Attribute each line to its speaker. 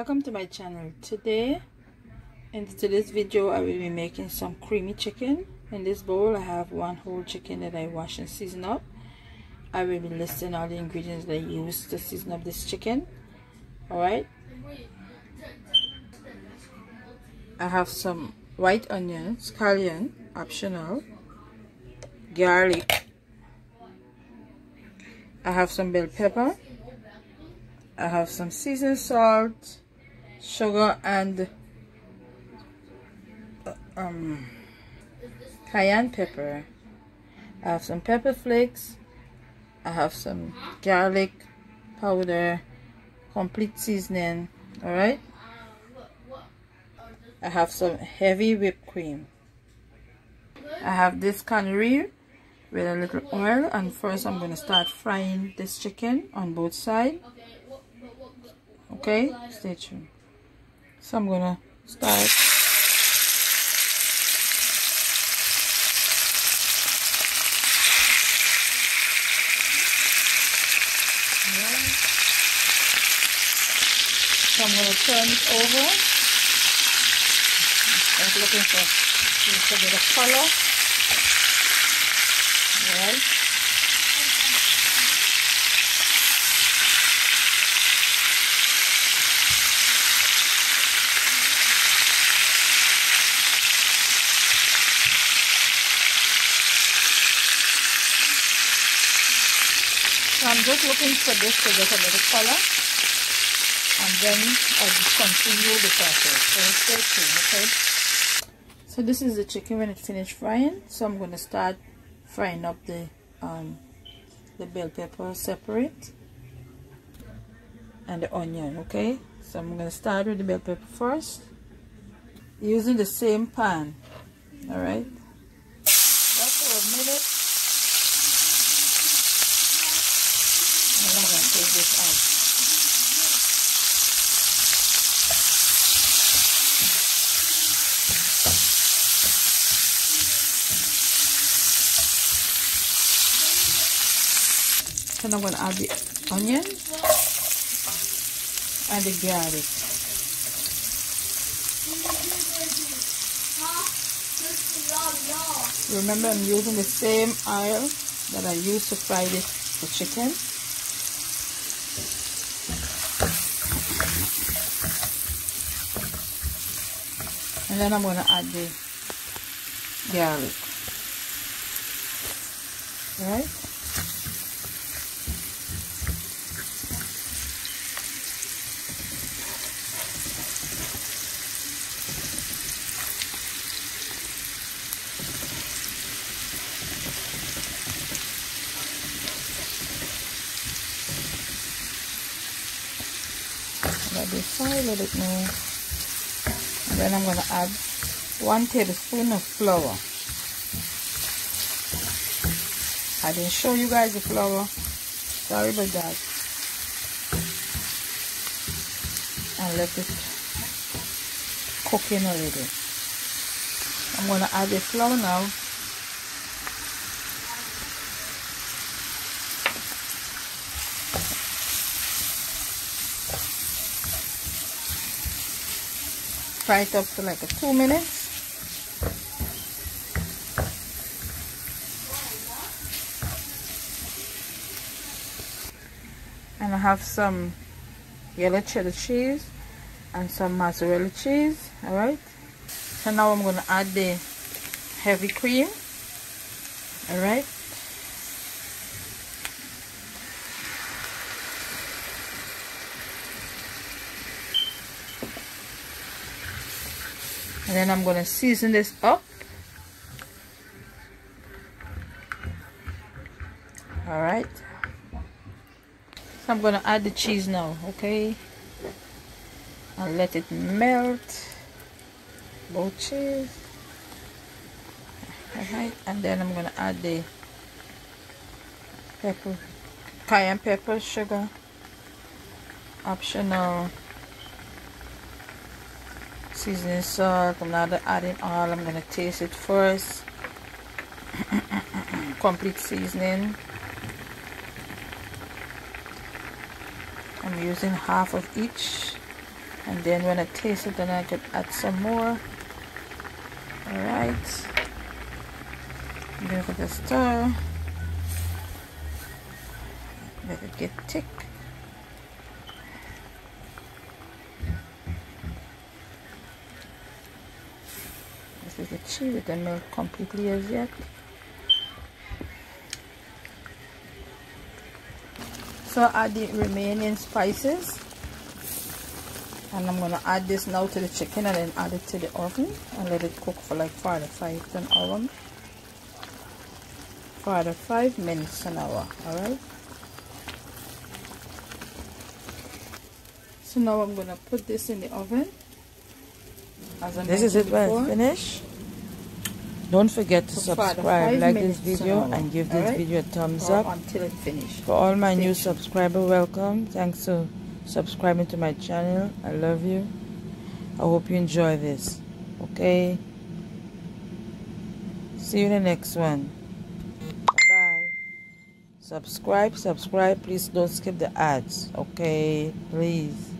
Speaker 1: welcome to my channel. Today in today's video I will be making some creamy chicken. In this bowl I have one whole chicken that I wash and season up. I will be listing all the ingredients that I use to season up this chicken. Alright? I have some white onion scallion optional garlic. I have some bell pepper. I have some seasoned salt sugar and uh, um, cayenne pepper. I have some pepper flakes. I have some garlic powder complete seasoning all right I have some heavy whipped cream. I have this cannery with a little oil and first I'm going to start frying this chicken on both sides okay stay tuned so I'm going to start So I'm going to turn it over. I'm looking for a bit of color. Alright. I'm just looking for this to get a little color and then I'll just continue the process. So stay tuned, okay? So this is the chicken when it's finished frying. So I'm going to start frying up the um, the bell pepper separate and the onion okay so I'm gonna start with the bell pepper first using the same pan all right just for a minute and I'm gonna take this out Then I'm going to add the onion and the garlic. Remember I'm using the same oil that I used to fry this the chicken. And then I'm going to add the garlic. Right? let this side let it move then I'm going to add one tablespoon of flour. I didn't show you guys the flour. Sorry about that. And let it cook in a little. I'm going to add the flour now fry it up for like a two minutes. And I have some yellow cheddar cheese and some mozzarella cheese all right so now I'm to add the heavy cream all right and then I'm to season this up. All right. So I'm to add the cheese now okay? And let it melt. Both cheese. All right and then I'm to add the pepper cayenne pepper sugar optional seasoning salt I'm not adding all I'm gonna taste it first. Complete seasoning. I'm using half of each and then when I taste it then I could add some more. All right give it a stir. Let it get thick is the cheese it didn't melt completely as yet. So add the remaining spices. And I'm gonna add this now to the chicken and then add it to the oven and let it cook for like 45 to an hour 45 minutes an hour all right so now I'm gonna put this in the oven.
Speaker 2: As I this is it when it's finished don't forget to subscribe like this video and give this right? video a thumbs up
Speaker 1: until it finished
Speaker 2: for all my new subscriber welcome thanks for subscribing to my channel. I love you. I hope you enjoy this. Okay? See you in the next one. Bye-bye. Subscribe, subscribe. Please don't skip the ads. Okay? Please.